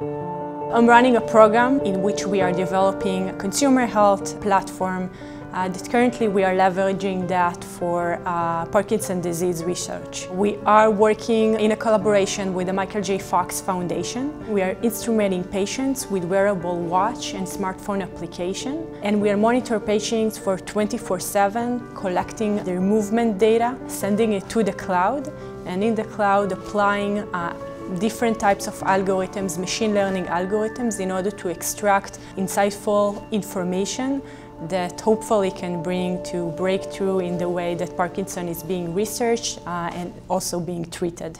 I'm running a program in which we are developing a consumer health platform uh, currently we are leveraging that for uh, Parkinson's disease research. We are working in a collaboration with the Michael J. Fox Foundation. We are instrumenting patients with wearable watch and smartphone application and we are monitoring patients for 24-7, collecting their movement data, sending it to the cloud and in the cloud applying uh, different types of algorithms, machine learning algorithms, in order to extract insightful information that hopefully can bring to breakthrough in the way that Parkinson is being researched uh, and also being treated.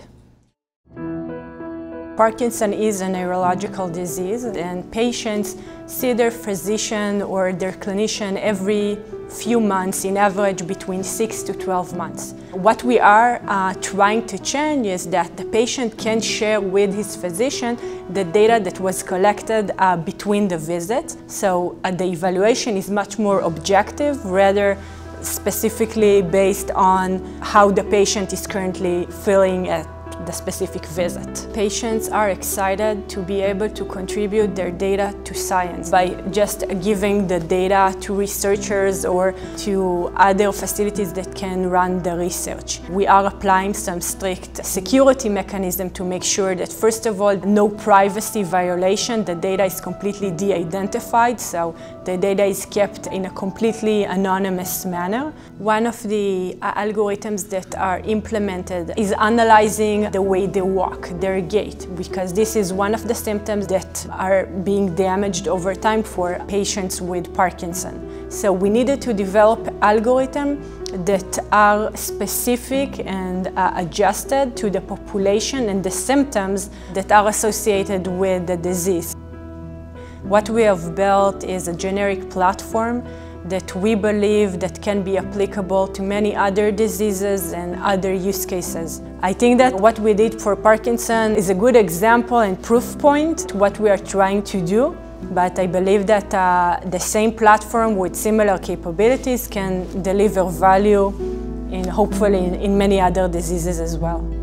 Parkinson is a neurological disease and patients see their physician or their clinician every few months, in average between 6 to 12 months. What we are uh, trying to change is that the patient can share with his physician the data that was collected uh, between the visits. So uh, the evaluation is much more objective rather specifically based on how the patient is currently feeling at the specific visit. Patients are excited to be able to contribute their data to science by just giving the data to researchers or to other facilities that can run the research. We are applying some strict security mechanism to make sure that first of all no privacy violation, the data is completely de-identified so the data is kept in a completely anonymous manner. One of the algorithms that are implemented is analyzing the way they walk, their gait, because this is one of the symptoms that are being damaged over time for patients with Parkinson. So we needed to develop algorithms that are specific and uh, adjusted to the population and the symptoms that are associated with the disease. What we have built is a generic platform that we believe that can be applicable to many other diseases and other use cases. I think that what we did for Parkinson is a good example and proof point to what we are trying to do. But I believe that uh, the same platform with similar capabilities can deliver value in hopefully in, in many other diseases as well.